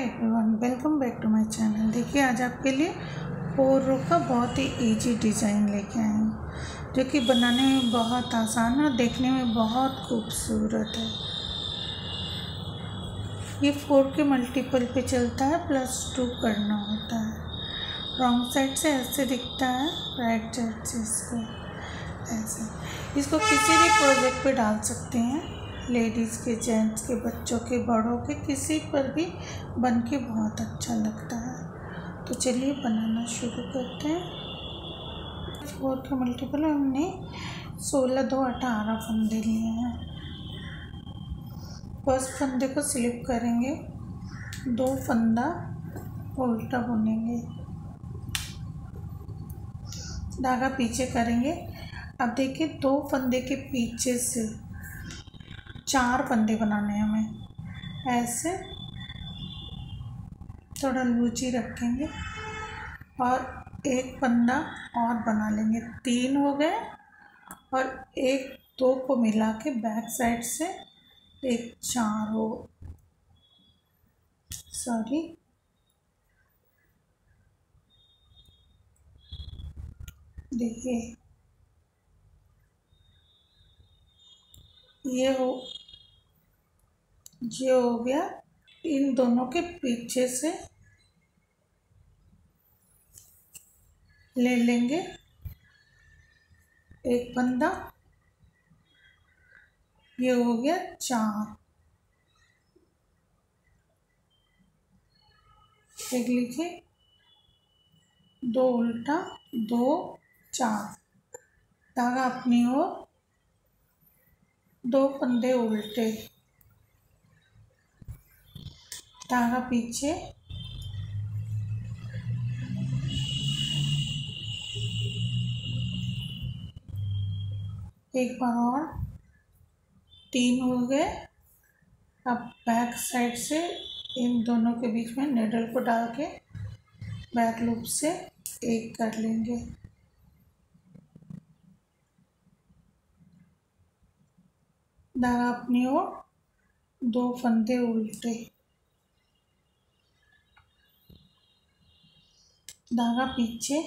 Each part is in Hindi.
Everyone welcome back to my channel देखिए, आज आपके लिए फोर रो का बहुत ही इजी डिज़ाइन लेके आए हूँ, जो कि बनाने में बहुत आसान है और देखने में बहुत खूबसूरत है। ये फोर के मल्टीपल पे चलता है प्लस टू करना होता है। रॉन्ग साइड से ऐसे दिखता है राइट साइड से इसको, ऐसे। इसको किसी भी प्रोजेक्ट पे डाल सकते हैं। लेडीज़ के, जेंट्स के, बच्चों के, बड़ों के, किसी पर भी बन के बहुत अच्छा लगता है। तो चलिए बनाना शुरू करते हैं। फोर के मल्टीपल हमने सोलह दो अठारह फंदे लिए हैं। फ़र्स्ट फंदे को स्लिप करेंगे। दो फंदा उल्टा बुनेंगे। धागा पीछे करेंगे। अब देखिए दो फंदे के पीछे से चार फंदे बनाने हैं हमें। ऐसे थोड़ा लूची रखेंगे और एक फंदा और बना लेंगे। तीन हो गए और एक दो को मिला के बैक साइड से एक चार हो सॉरी। देखिए। ये हो ये हो गया। इन दोनों के पीछे से ले लेंगे। एक बंदा, ये हो गया चार। एक लिखे दो उल्टा, दो चार। धागा अपनी ओर दो पंदे उल्टे। धागा पीछे। एक बार और। तीन हो गए। अब बैक साइड से इन दोनों के बीच में नेडल को डाल के बैक लूप से एक कर लेंगे। धागा अपनी ओर, दो फंदे उल्टे। धागा पीछे,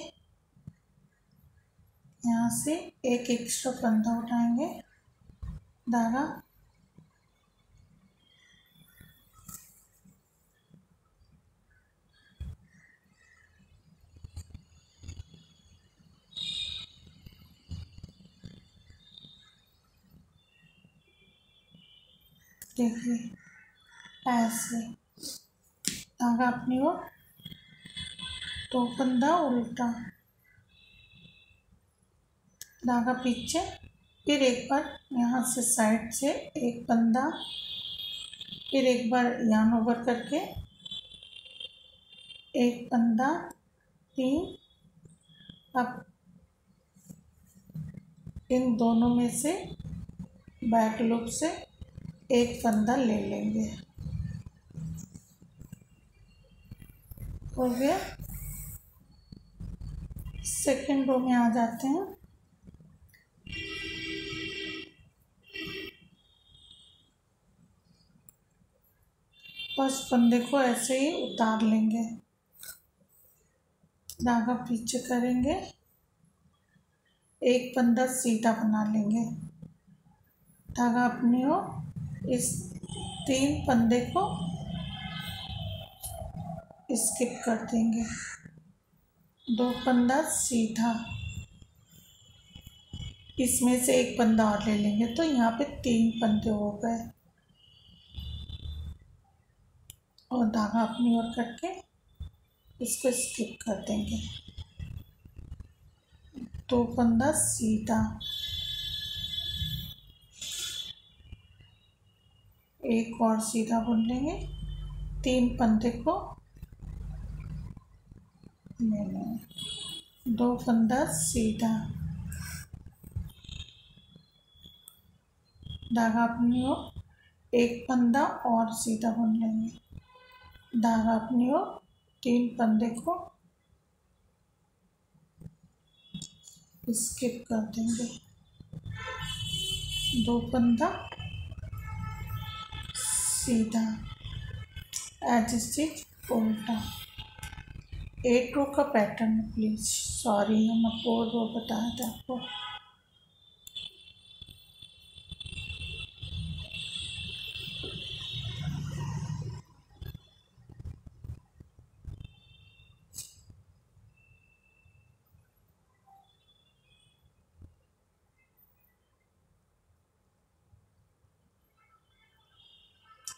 यहाँ से एक एक्स्ट्रा फंदा उठाएँगे। धागा देखिए ऐसे धागा अपनी ओर तो बंदा उल्टा। धागा पीछे, फिर एक बार यहाँ से साइड से एक बंदा, फिर एक बार यान ओवर करके एक बंदा, तीन। अब इन दोनों में से बैक लूप से एक फंदा ले लेंगे। हो गया? सेकेंड रो में आ जाते हैं। फ़र्स्ट फंदे को ऐसे ही उतार लेंगे। धागा पीछे करेंगे। एक फंदा सीधा बना लेंगे। धागा अपनी ओर इस तीन फंदे को स्किप कर देंगे। दो पंदा सीधा। इसमें से एक पंदा और ले लेंगे तो यहाँ पे तीन पंदे हो गए। और धागा अपनी ओर करके इसको स्किप कर देंगे। दो पंदा सीधा। एक और सीधा बुन लेंगे। तीन पंदे को मैंने दो फंदा सीधा धागा अपनी ओर, एक फंदा और सीधा बुन लेंगे। धागा अपनी ओर, तीन फंदे को स्किप कर देंगे। दो फंदा सीधा एज स्टिच उल्टा। एट रो का पैटर्न प्लीज़ सॉरी मैं फोर रो बताया था आपको।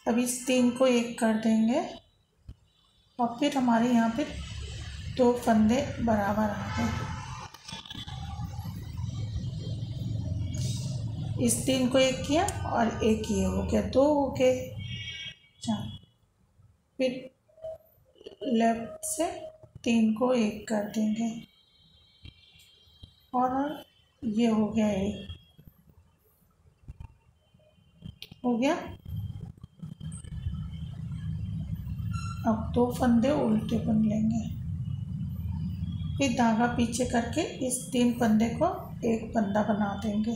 अब इस तीन को एक कर देंगे। और फिर हमारे यहाँ पे दो फंदे बराबर आ गए इस तीन को एक किया और एक ये हो गया, दो हो गए। चार फिर लेफ़्ट से तीन को एक कर देंगे। और ये हो गया एक। हो गया? अब दो फंदे उल्टे बन लेंगे। फिर धागा पीछे करके इस तीन फंदे को एक फंदा बना देंगे।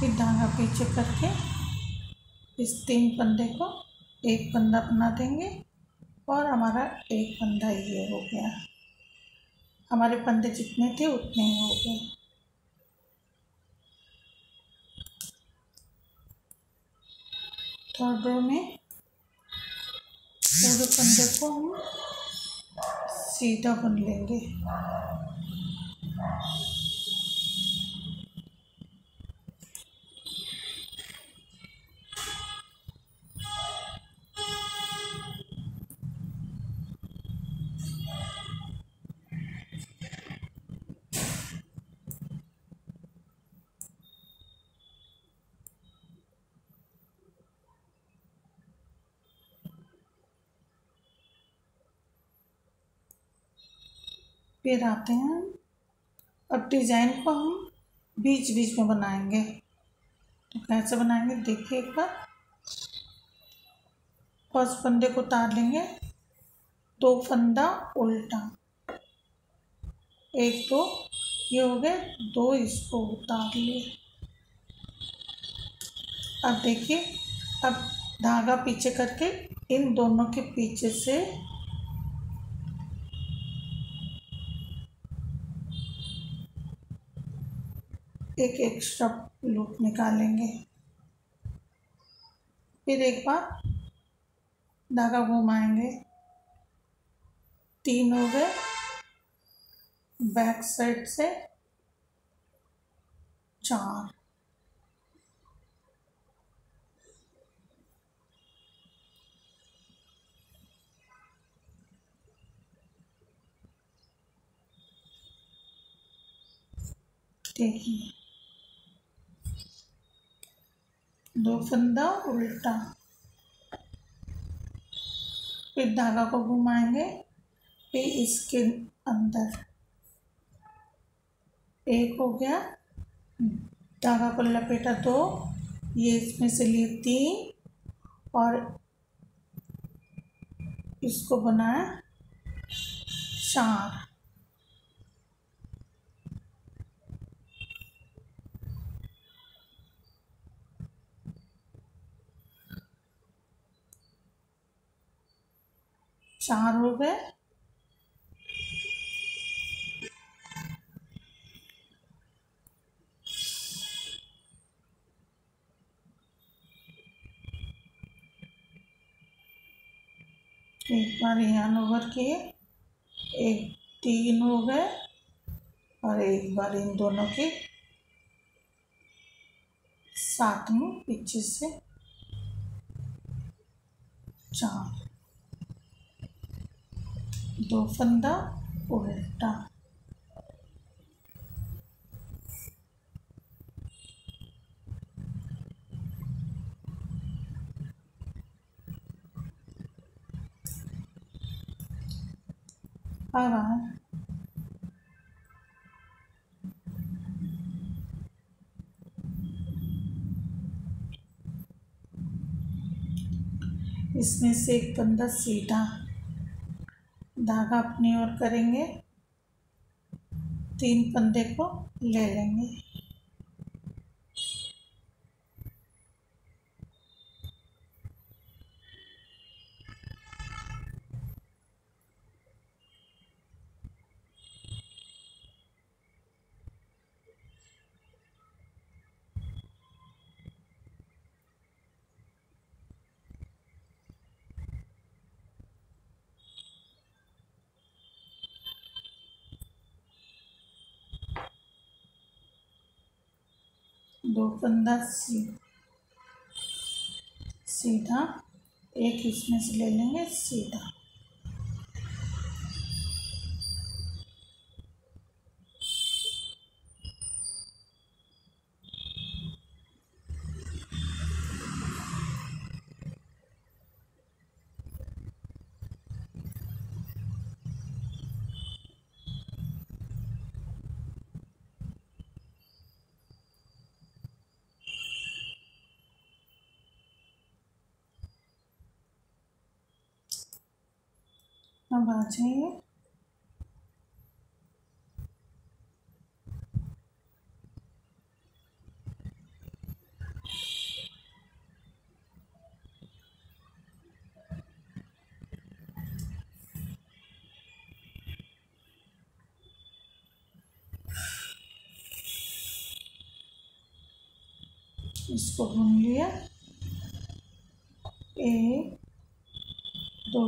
फिर धागा पीछे करके इस तीन फंदे को एक फंदा बना देंगे और हमारा एक फंदा ये हो गया। हमारे फंदे जितने थे, उतने ही हो गए। थर्ड रो में पूरे फंदे को हम सीधा बुन लेंगे। फिर आते हैं अब डिज़ाइन को हम बीच बीच में बनाएँगे। तो कैसे बनाएँगे। देखिए एक बार। फ़र्स्ट फंदे को उतार लेंगे। दो फंदा उल्टा। एक दो ये हो गए, दो इसको उतार लिए। अब देखिए, अब धागा पीछे करके इन दोनों के पीछे से एक एक्स्ट्रा लूप निकालेंगे। फिर एक बार धागा घुमाएँगे। तीन हो गए। बैक साइड से चार। देखिए। दो फंदा उल्टा। फिर धागा को घुमाएँगे, फिर इसके अंदर। एक हो गया। धागा को लपेटा दो। ये इसमें से लिए तीन। और इसको बनाया चार। चार हो गए। एक बार यहाँ ओवर किए। एक, तीन हो गए और एक बार इन दोनों के साथ में पीछे से चार। दो फंदा उल्टा। अब इसमें से एक बंदा सीधा धागा अपनी ओर करेंगे। तीन पंदे को ले लेंगे। दो फंदा सी सीधा एक इसमें से ले लेंगे सीधा। अब आ जाइए इसको भून लिया। एक दो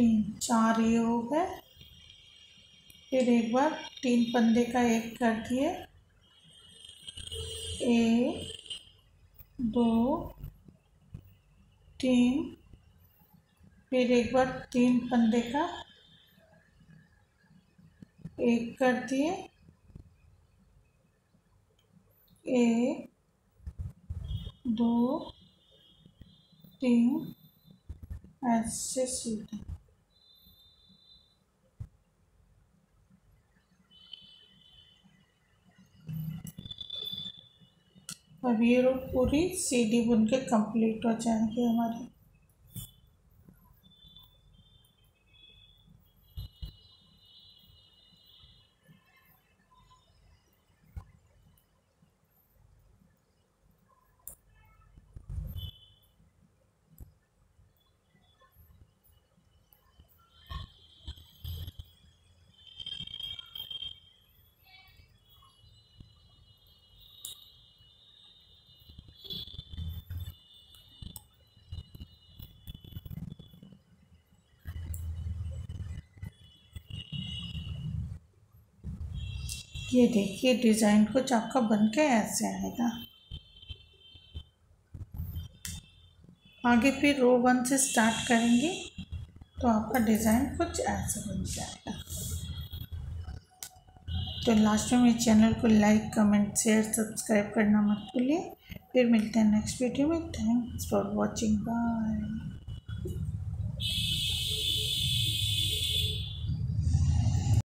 तीन, चार ये हो गए। फिर एक बार तीन पंदे का एक कर दिए। एक, दो, तीन। फिर एक बार तीन पंदे का एक कर दिए। एक, दो, तीन। ऐसे सीधा। अब ये रोड पूरी सीधी बुन के कंप्लीट हो जाएँगे हमारी। ये देखिए, डिज़ाइन कुछ आपका बन के ऐसे आएगा। आगे फिर रो वन से स्टार्ट करेंगे तो आपका डिज़ाइन कुछ ऐसे बन जाएगा। तो लास्ट में मेरे चैनल को लाइक कमेंट शेयर सब्सक्राइब करना मत भूलिए। फिर मिलते हैं नेक्स्ट वीडियो में। Thanks for watching bye